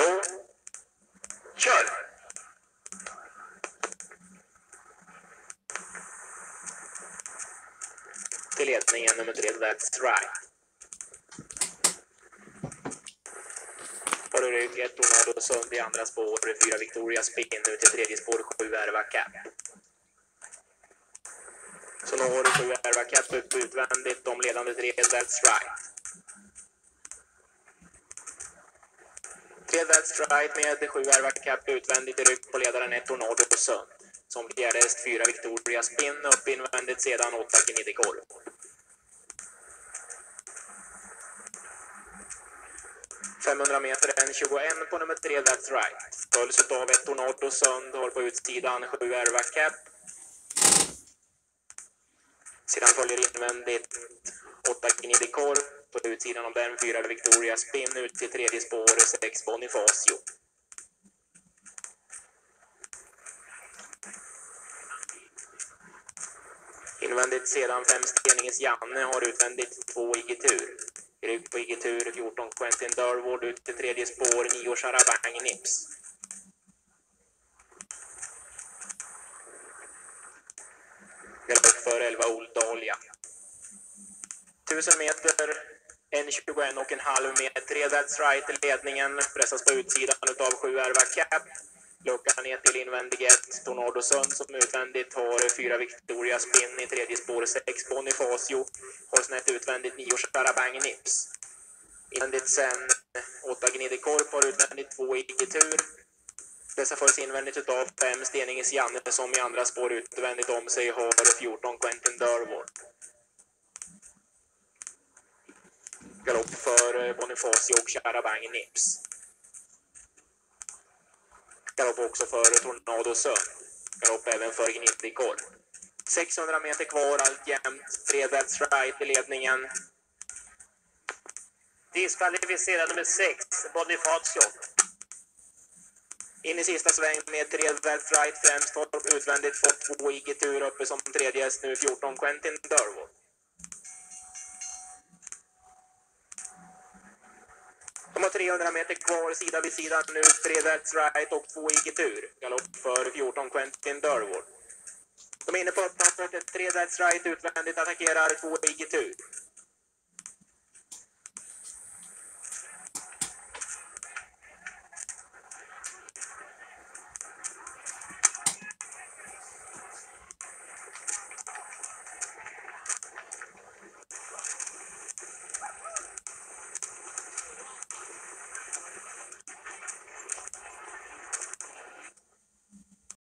två, kör! Till ledningen nummer tre, That's Right. Har du rygg ett, Tornado Sund i andra spår, fyra Victoria Spin nu till tredje spår, sju Erva Cap. Så nu har du sju Erva Cap upp utvändigt, de ledande tre, That's Right. Tre That's Right med sju Erva Cap utvändigt i rygg på ledaren, ett Tornado Sund. Som fjärde häst, fyra Victoria Spin upp invändigt, sedan åtta Kinidikor. 500 meter, en 21 på nummer 3, That's Right. Följs av ett Tornado Sund, har på utsidan 7 Erva Cap. Sedan följer invändigt 8 Knidikor. På utsidan av den 4 Victoria Spin ut till tredje spår, sex Bonifacio. Invändigt sedan fem Steningens Janne har utvändigt två Igitur. Rygg på Igitur, 14 Quentin Durwood ut till tredje spår, 9 Charabang Nips. Galopp för 11 Old Dahlia. 1000 meter, 1.21 och en halv meter. 3 That's Right i ledningen, pressas på utsidan utav 7 Erva Cap. Luckan ner till invändig 1, Tornado Sund som utvändigt har 4 Victoria Spin i tredje spår, 6 Bonifacio. Har snett utvändigt 9 Charabang Nips. Invändigt sen 8 Gnidekorp har utvändigt 2 Igitur. Dessa följs invändigt utav 5 Steninges Janne som i andra spår utvändigt om sig har 14 Quentin Durward. Galopp för eh, Bonifacio och Charabang Nips. Galopp också för Tornado Sund. Galopp även för Gnidikor. 600 meter kvar alltjämt. Fred That's Right i ledningen. Diskvalificerad nummer 6, Bonifacio. In i sista sväng med 3 That's Right främst. Har utvändigt fått två Igitur uppe som tredje häst nu 14 Quentin Durwood. 300 meter kvar sida vid sida nu. 3 That's Right och två Igitur. Galopp för 14 Quentin Durwood. De är inne på öppna 3 That's Right utvändigt attackerar två Igitur.